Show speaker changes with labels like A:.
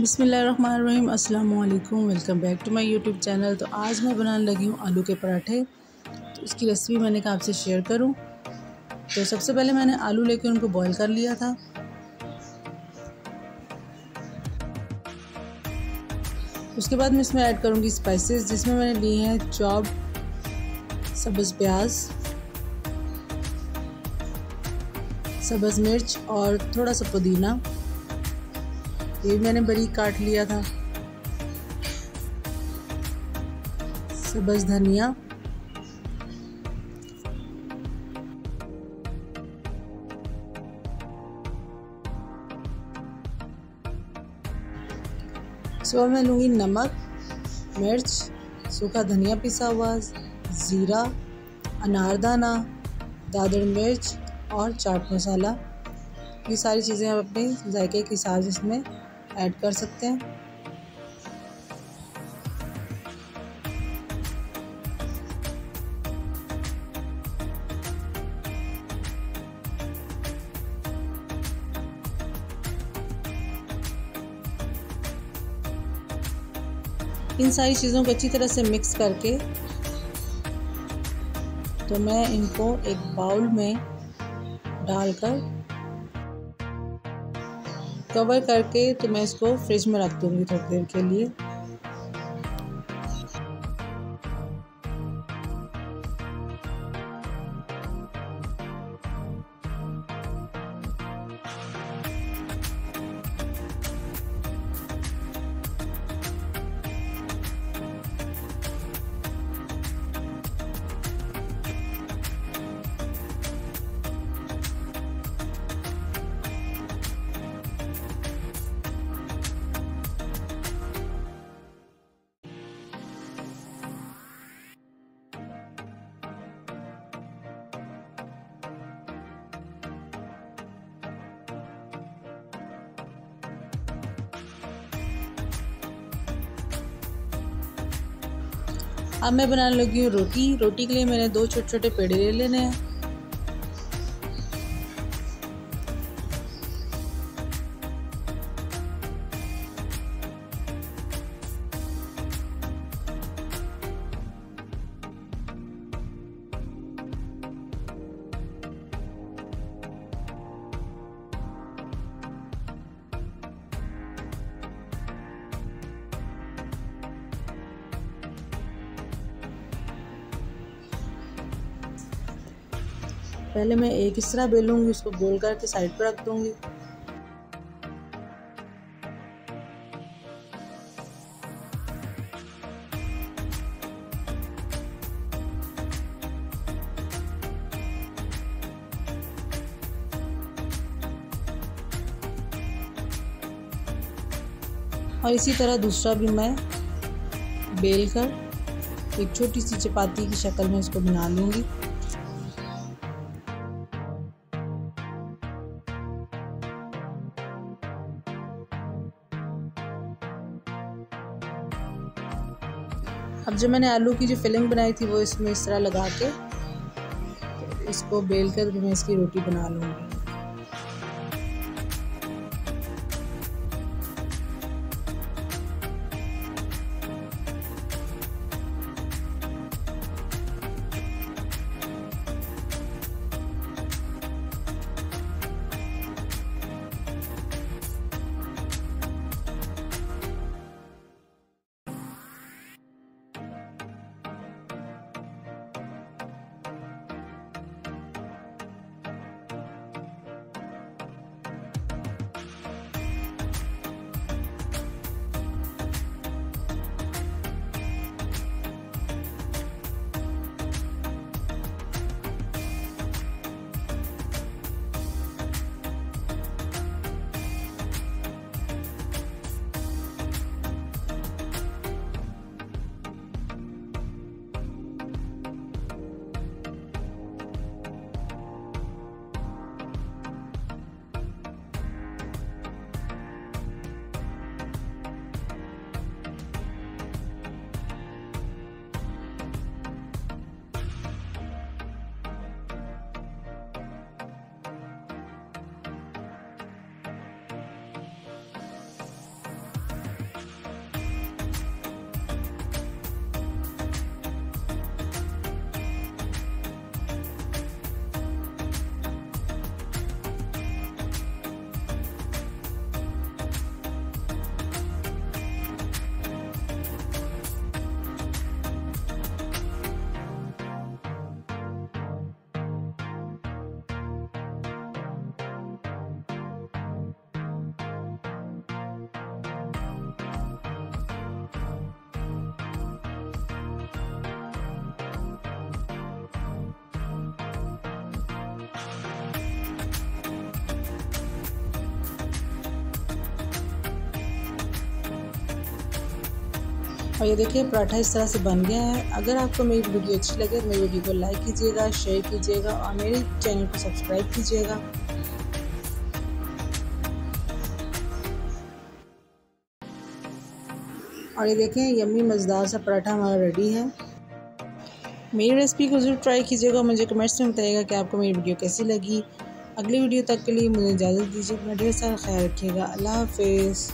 A: बिसमीम अल्लाम welcome back to my YouTube channel. तो आज मैं बनाने लगी हूँ आलू के पराठे। तो इसकी रेसिपी मैंने कहा आपसे शेयर करूँ। तो सबसे पहले मैंने आलू लेके उनको बॉईल कर लिया था। उसके बाद मैं इसमें ऐड करूँगी स्पाइसेस, जिसमें मैंने लिए हैं चॉप, सब्ज़ प्याज, सब्ज़ मिर्च और थोड़ा सा पुदीना। ये मैंने बरीक काट लिया था। सब्ज धनिया। इसके मैं लूँगी नमक, मिर्च, सूखा धनिया पिसा हुआ ज़ीरा, अनारदाना दादड़ मिर्च और चाट मसाला। ये सारी चीज़ें आप अपने जायके के हिसाब से इसमें ऐड कर सकते हैं। इन सारी चीज़ों को अच्छी तरह से मिक्स करके तो मैं इनको एक बाउल में डालकर कवर करके तो मैं इसको फ्रिज में रख दूँगी थोड़ी देर के लिए। अब मैं बनाने लगी हूँ रोटी। रोटी के लिए मैंने दो छोटे छोटे पेड़े ले लेने हैं। पहले मैं एक इस तरह बेलूँगी, उसको गोल करके साइड पर रख दूँगी। और इसी तरह दूसरा भी मैं बेल कर एक छोटी सी चपाती की शक्ल में इसको बना लूँगी। अब जो मैंने आलू की जो फिलिंग बनाई थी वो इसमें इस तरह लगा के तो इसको बेल कर मैं इसकी रोटी बना लूँगी। और ये देखिए, पराठा इस तरह से बन गया है। अगर आपको मेरी वीडियो अच्छी लगे तो मेरी वीडियो को लाइक कीजिएगा, शेयर कीजिएगा और मेरे चैनल को सब्सक्राइब कीजिएगा। और ये देखें, यम्मी मज़ेदार सा पराठा हमारा रेडी है। मेरी रेसिपी को ज़रूर ट्राई कीजिएगा मुझे कमेंट्स में बताइएगा कि आपको मेरी वीडियो कैसी लगी। अगली वीडियो तक के लिए मुझे इजाज़त दीजिए, अपना ढेर सारा ख्याल रखिएगा। अल्लाह हाफिज़।